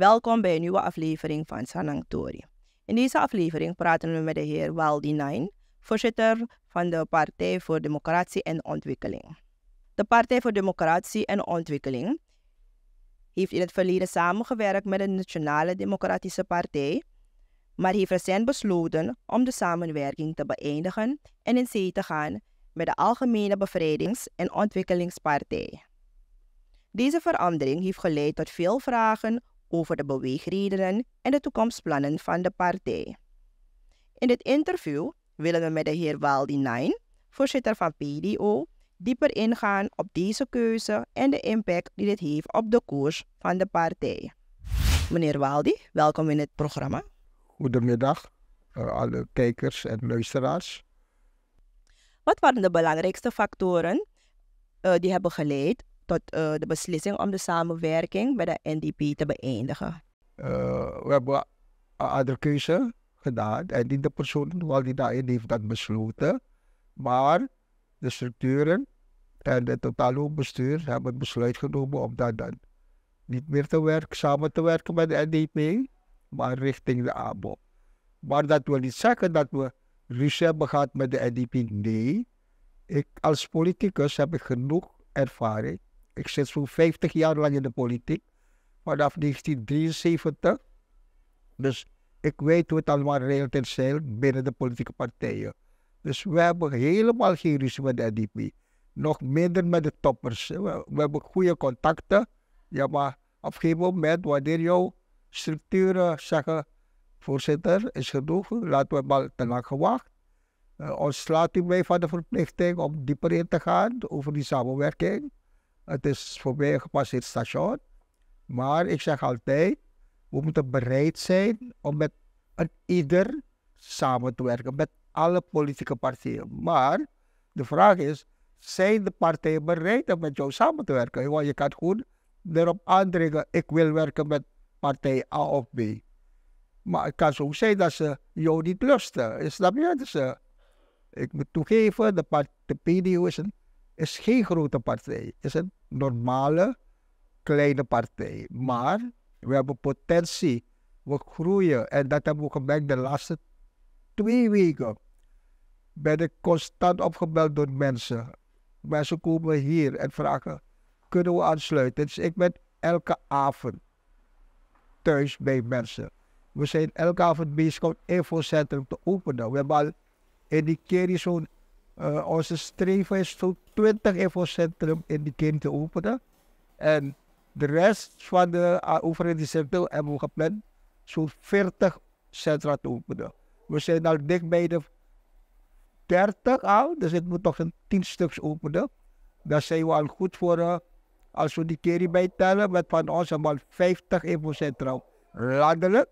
Welkom bij een nieuwe aflevering van Sanang Tori. In deze aflevering praten we met de heer Waldi Nijn, voorzitter van de Partij voor Democratie en Ontwikkeling. De Partij voor Democratie en Ontwikkeling heeft in het verleden samengewerkt met de Nationale Democratische Partij, maar heeft recent besloten om de samenwerking te beëindigen en in zee te gaan met de Algemene Bevrijdings- en Ontwikkelingspartij. Deze verandering heeft geleid tot veel vragen over de beweegredenen en de toekomstplannen van de partij. In dit interview willen we met de heer Waldi Nijn, voorzitter van PDO, dieper ingaan op deze keuze en de impact die dit heeft op de koers van de partij. Meneer Waldi, welkom in het programma. Goedemiddag, uh, alle kijkers en luisteraars. Wat waren de belangrijkste factoren uh, die hebben geleid tot uh, de beslissing om de samenwerking bij de NDP te beëindigen? we hebben een andere keuze gedaan en niet de persoon wel die daarin heeft dat besloten, maar de structuren en het totale bestuur hebben het besluit genomen om dat dan niet meer te werken, samen te werken met de NDP, maar richting de ABO. Maar dat wil niet zeggen dat we ruzie hebben gehad met de NDP. Nee, ik als politicus heb ik genoeg ervaring. Ik zit zo'n 50 jaar lang in de politiek, vanaf 1973. Dus ik weet hoe het allemaal regelt en binnen de politieke partijen. Dus we hebben helemaal geen ruzie met de NDP. Nog minder met de toppers. We, hebben goede contacten. Ja, maar op een gegeven moment, wanneer jouw structuren zeggen, voorzitter, is genoeg, laten we maar te lang gewacht. Uh, ons slaat u mee van de verplichting om dieper in te gaan over die samenwerking. Het is voor mij een gepasseerd station. Maar ik zeg altijd, we moeten bereid zijn om met ieder samen te werken. Met alle politieke partijen. Maar de vraag is, zijn de partijen bereid om met jou samen te werken? Want je kan gewoon erop aandringen, ik wil werken met partij A of B. Maar het kan zo zijn dat ze jou niet lusten. Snap je? Dus, uh, ik moet toegeven, de, de PDO is, een, is geen grote partij. Is een normale, kleine partij. Maar we hebben potentie. We groeien. En dat hebben we gemerkt de laatste twee weken. Ben ik constant opgebeld door mensen. Mensen komen hier en vragen, kunnen we aansluiten? Dus ik ben elke avond thuis bij mensen. We zijn elke avond bezig om infocentrum te openen. We hebben al in die keer zo'n, uh, onze streven is zo'n 20 infocentrum in die te openen. En de rest van de uh, overheidscentra hebben we gepland zo'n 40 centra te openen. We zijn al dicht bij de 30 al, dus het moet nog een 10 stuks openen. Dan zijn we al goed voor, uh, als we die keer bij tellen, met van ons al 50 infocentra landelijk.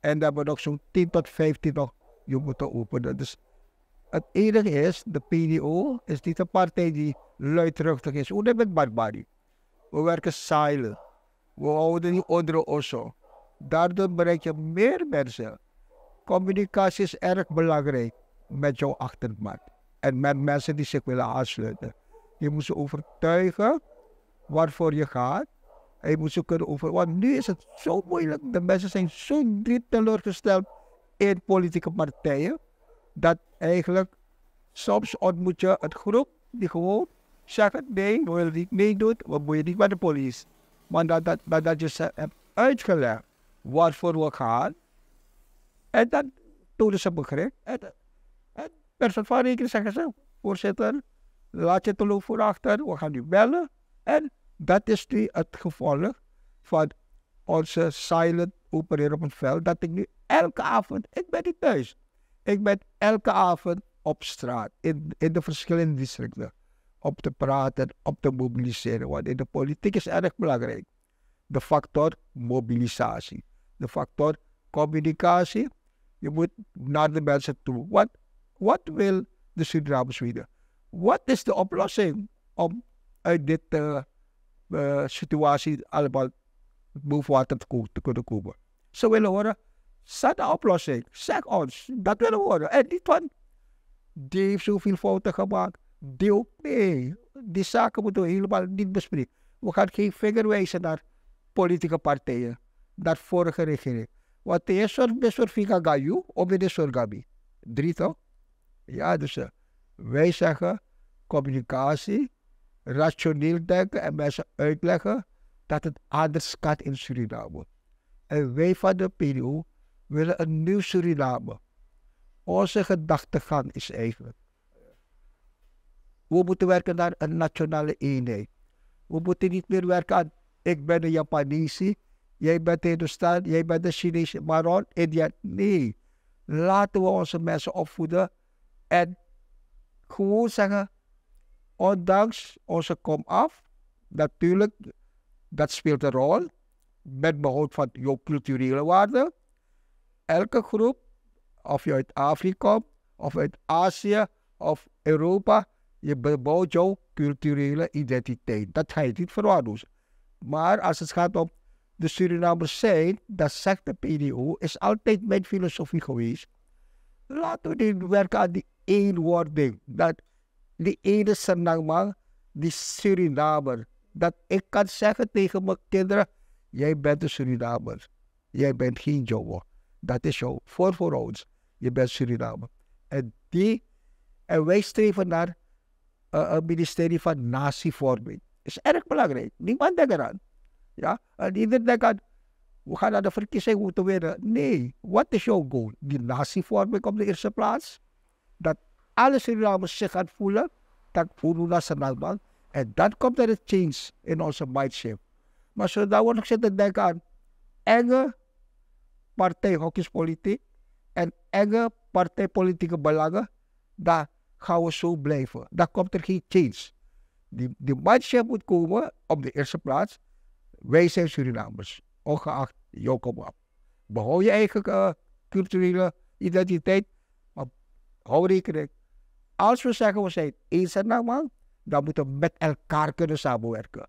En dan hebben we nog zo'n 10 tot 15 nog je moeten openen. Dus het enige is, de PDO is niet een partij die luidruchtig is. Hoe met Barbari? We werken silent. We houden niet onder osso. Daardoor bereik je meer mensen. Communicatie is erg belangrijk met jouw achterban. En met mensen die zich willen aansluiten. Je moet ze overtuigen waarvoor je gaat. En je moet ze kunnen over. Want nu is het zo moeilijk. De mensen zijn zo diep teleurgesteld in politieke partijen. Dat eigenlijk soms ontmoet je het groep die gewoon zeggen: nee, we willen niet meedoen, we moeten niet met de politie. Maar dat, dat, dat, dat je ze hebt uitgelegd waarvoor we gaan. En dan tonen ze begrip. En, en persoon van rekening zeggen ze: voorzitter, laat je te voor achter, we gaan nu bellen. En dat is nu het gevolg van onze silent opereren op het veld. Dat ik nu elke avond, ik ben niet thuis. Ik ben elke avond op straat, in, in de verschillende districten. Op te praten, op te mobiliseren. Want in de politiek is erg belangrijk. De factor mobilisatie. De factor communicatie. Je moet naar de mensen toe. Wat, wat wil de Surinamers weten? Wat is de oplossing om uit dit uh, uh, situatie allemaal boven water te, te kunnen komen? Ze willen horen, zet de oplossing. Zeg ons, dat willen we horen. En niet van, die heeft zoveel fouten gemaakt. Die ook, nee. Die zaken moeten we helemaal niet bespreken. We gaan geen vinger wijzen naar politieke partijen. naar vorige regering. Want de eerste besor fika gayu, of de sorgabi. Drie toch? Ja, dus uh, wij zeggen communicatie, rationeel denken en mensen uitleggen dat het anders gaat in Suriname. En wij van de PDO willen een nieuw Suriname. Onze gedachtegang is eigenlijk. We moeten werken naar een nationale eenheid. We moeten niet meer werken aan ik ben een Japanese, jij bent Hindustan, jij bent een Chinese, Maron, India. Nee, laten we onze mensen opvoeden en gewoon zeggen, ondanks onze komaf, natuurlijk, dat speelt een rol, met behoud van jouw culturele waarden. Elke groep, of je uit Afrika komt, of uit Azië, of Europa, je bouwt jouw culturele identiteit. Dat ga je niet verwaarlozen. Maar als het gaat om de Surinamers zijn, dat zegt de PDO, is altijd mijn filosofie geweest. Laten we niet werken aan die eenwording. Dat die ene Sanangman, die Surinamer. Dat ik kan zeggen tegen mijn kinderen, jij bent een Surinamer. Jij bent geen Jowo. Dat is jouw voorvoorouders. Je bent Surinamer. En, die, wij streven naar uh, een ministerie van natievorming. is erg belangrijk. Niemand denkt eraan. Ja? En iedereen denkt aan, we gaan naar de verkiezing moeten winnen. Nee, wat is jouw goal? Die natievorming op de eerste plaats. Dat alle Surinamers zich gaan voelen, dat voelen nationaal man. En dan komt er een change in onze mindshift. Maar zodra we nog zitten denken aan enge partijhokjespolitiek en enge partijpolitieke belangen, dan gaan we zo blijven. Dan komt er geen change. Die, die mindset moet komen op de eerste plaats. Wij zijn Surinamers, ongeacht jouw op. Behoud je eigen uh, culturele identiteit, maar hou rekening. Als we zeggen we zijn eens en man, dan moeten we met elkaar kunnen samenwerken.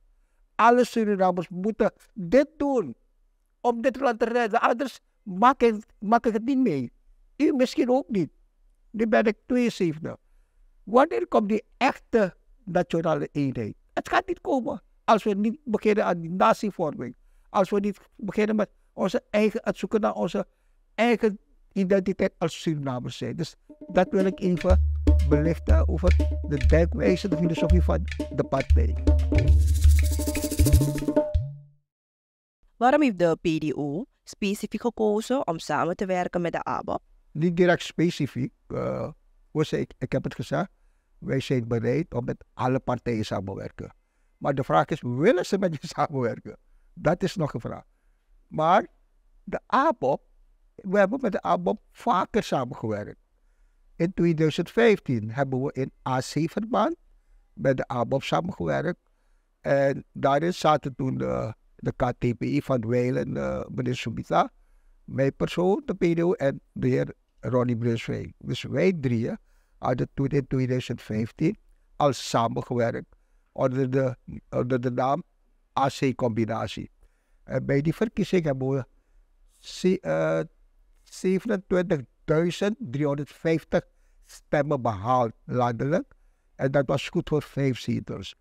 Alle Surinamers moeten dit doen om dit land te redden. Anders maak ik, maak ik het niet mee. U misschien ook niet. Nu ben ik 72. Wanneer komt die echte nationale eenheid? Het gaat niet komen als we niet beginnen aan die natievorming. Als we niet beginnen met onze eigen, het zoeken naar onze eigen identiteit als Surinamers zijn. Dus dat wil ik even belichten over de denkwijze, de filosofie van de partij. Waarom heeft de PDO specifiek gekozen om samen te werken met de ABAP? Niet direct specifiek. Uh, ik, ik heb het gezegd. Wij zijn bereid om met alle partijen samenwerken. Maar de vraag is, willen ze met je samenwerken? Dat is nog een vraag. Maar de ABOP, we hebben met de ABOP vaker samengewerkt. In 2015 hebben we in AC-verband met de ABOP samengewerkt. En daarin zaten toen de, de KTPI van Weilen, uh, meneer Subita, mijn persoon, de PDO en de heer Ronnie Brunswijk. Dus wij drieën hadden toen in 2015 al samengewerkt onder de, onder de naam AC-combinatie. En bij die verkiezing hebben we uh, eh, 27.350 stemmen behaald landelijk. En dat was goed voor vijf zetels.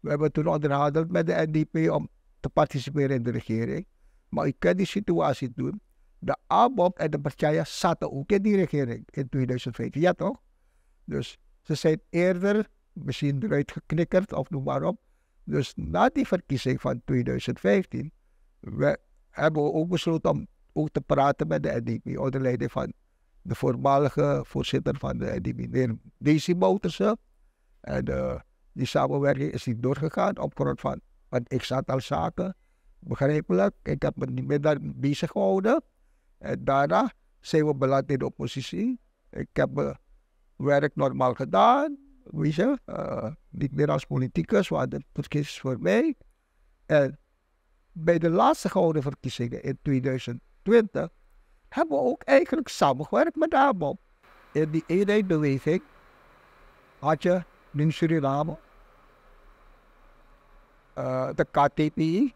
We hebben toen onderhandeld met de NDP om te participeren in de regering. Maar ik ken die situatie toen. De ABOP en de partijen zaten ook in die regering in 2015. Ja toch? Dus ze zijn eerder misschien eruit geknikkerd of noem maar op. Dus na die verkiezing van 2015 we, hebben we ook besloten om ook te praten met de NDP onder leiding van de voormalige voorzitter van de NDP, meneer Daisy Bouterse. En uh, die samenwerking is niet doorgegaan op grond van, want ik zat al zaken, begrijpelijk. Ik heb me niet meer daar bezig gehouden. En daarna zijn we beland in de oppositie. Ik heb mijn werk normaal gedaan weet je, uh, niet meer als politicus, want het verkiezing voor mij. En bij de laatste gehouden verkiezingen in 2020 hebben we ook eigenlijk samengewerkt met ABOP. In die eenheidsbeweging had je in Suriname uh, de KTPI,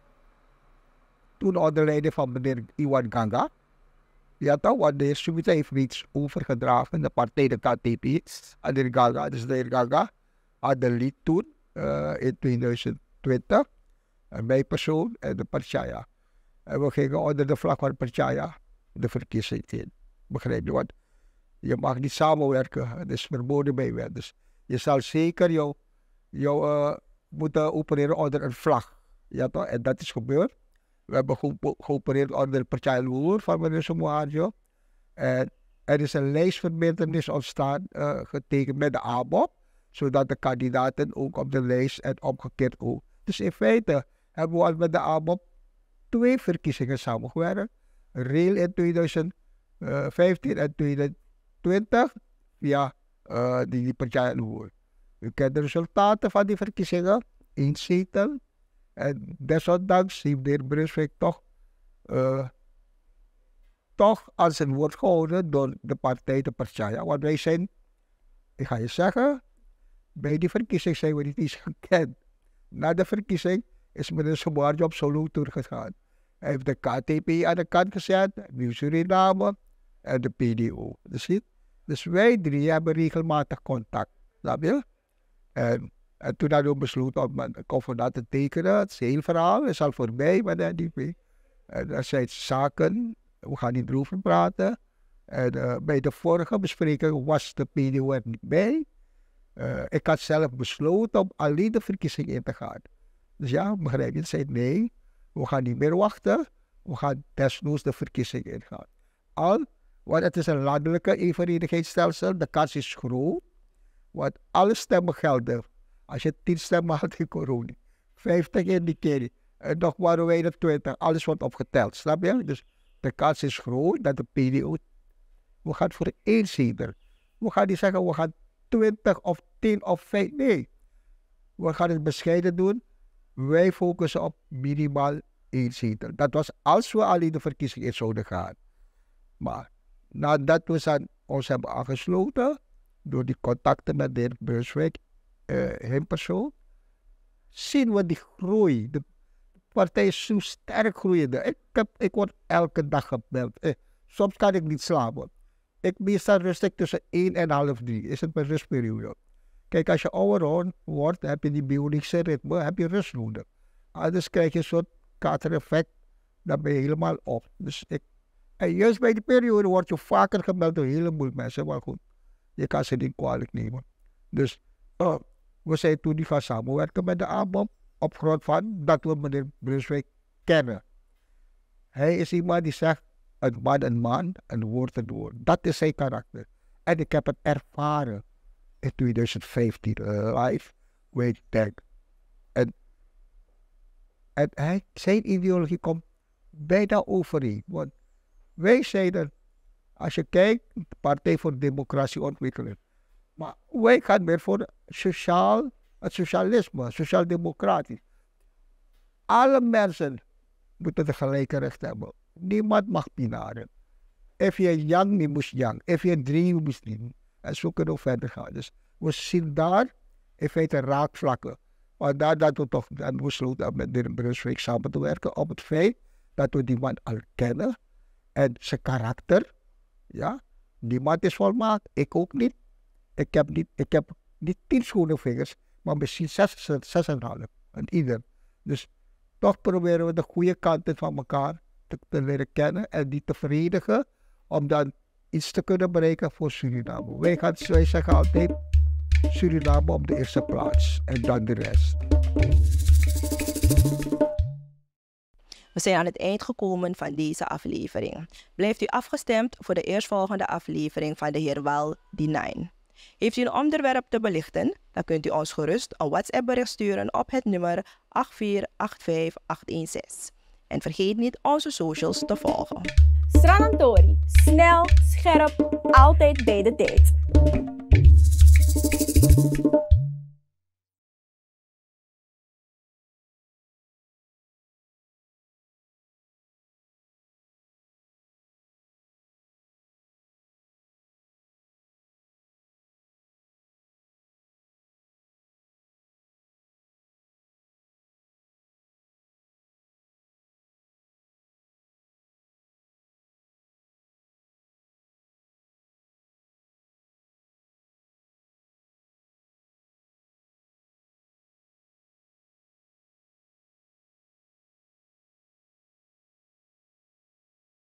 toen onder leiding van meneer Iwan Ganga. Ja toch, want de Sumita heeft iets overgedragen, de partij de KTP, aan de Gaga. Dus de Gaga had de toen, uh, in 2020, en mijn persoon en de partij. En we gingen onder de vlag van Partjaya de verkiezing in. Begrijp je wat? Je mag niet samenwerken. Het is verboden bij wet. Dus je zal zeker jou, jou uh, moeten opereren onder een vlag. Ja toch? En dat is gebeurd. We hebben geopereerd onder de Partij Loer van meneer Somoadio. En er is een lijstverbindenis ontstaan, uh, getekend met de ABOP, zodat de kandidaten ook op de lijst en omgekeerd ook. Dus in feite hebben we al met de ABOP twee verkiezingen samengewerkt. Real in 2015 en 2020 via uh, die, die. U kent de resultaten van die verkiezingen. Eén zetel. En desondanks heeft de heer Brunswijk toch, uh, toch aan zijn woord gehouden door de partij, de Partij. Want wij zijn, ik ga je zeggen, bij die verkiezing zijn we niet eens gekend. Na de verkiezing is meneer Somoarjo op solo tour gegaan. Hij heeft de KTP aan de kant gezet, Nieuw Suriname en de PDO. Dus, dus wij drie hebben regelmatig contact. Snap je? En en toen hadden we besloten om een convenant te tekenen. Het hele verhaal is al voorbij met de NDP. En er zijn zaken, we gaan niet erover praten. En uh, bij de vorige bespreking was de PDO niet bij. Uh, ik had zelf besloten om alleen de verkiezing in te gaan. Dus ja, begrijp je? Zei nee, we gaan niet meer wachten. We gaan desnoods de verkiezing ingaan. Al, want het is een landelijke evenredigheidsstelsel, de kans is groot. Want alle stemmen gelden als je 10 stemmen had in corona, 50 in die keer, en nog maar wij 20, alles wordt opgeteld. Snap je? Dus de kans is groot dat de PDO, we gaan voor één zetel. We gaan niet zeggen, we gaan 20 of 10 of 5. Nee. We gaan het bescheiden doen. Wij focussen op minimaal één zetel. Dat was als we al in de verkiezing in zouden gaan. Maar nadat we ons hebben aangesloten, door die contacten met de heer Brunswijk uh, hem persoon, zien we die groei. De partij is zo sterk groeiende. Ik, ik word elke dag gebeld. Eh, soms kan ik niet slapen. Ik meestal rust ik tussen 1 en half 3. Is het mijn rustperiode. Kijk, als je ouder wordt, heb je die biologische ritme, heb je rust nodig. Anders krijg je een soort katereffect, dan ben je helemaal op. Dus ik, en juist bij die periode word je vaker gebeld door een heleboel mensen, maar goed, je kan ze niet kwalijk nemen. Dus uh, we zijn toen niet gaan samenwerken met de ABOP op grond van dat we meneer Brunswijk kennen. Hij is iemand die zegt een man een man, een woord een woord. Dat is zijn karakter. En ik heb het ervaren in 2015 uh, live, weet ik. En, en hij, zijn ideologie komt bijna overeen. Want wij zeiden, als je kijkt, Partij voor Democratie Ontwikkeling, maar wij gaan meer voor sociaal, het socialisme, sociaal-democratisch. Alle mensen moeten de gelijke recht hebben. Niemand mag pinaren. If je young, niet moest young. If je drie, moest niet. En zo kunnen we verder gaan. Dus we zien daar in feite raakvlakken. Maar daar dat we toch dan besloten met de Brunswijk samen te werken op het feit dat we die man al kennen en zijn karakter. Ja, niemand is volmaakt, ik ook niet. Ik heb niet, ik heb niet tien schone vingers, maar misschien zes, zes en half. En ieder. Dus toch proberen we de goede kanten van elkaar te, te, leren kennen en die te verenigen. Om dan iets te kunnen bereiken voor Suriname. Wij, gaan, wij zeggen altijd Suriname op de eerste plaats en dan de rest. We zijn aan het eind gekomen van deze aflevering. Blijft u afgestemd voor de eerstvolgende aflevering van de heer Wal D9. Heeft u een onderwerp te belichten, dan kunt u ons gerust een WhatsApp bericht sturen op het nummer 8485816. En vergeet niet onze socials te volgen. Stranantori, snel, scherp, altijd bij de tijd.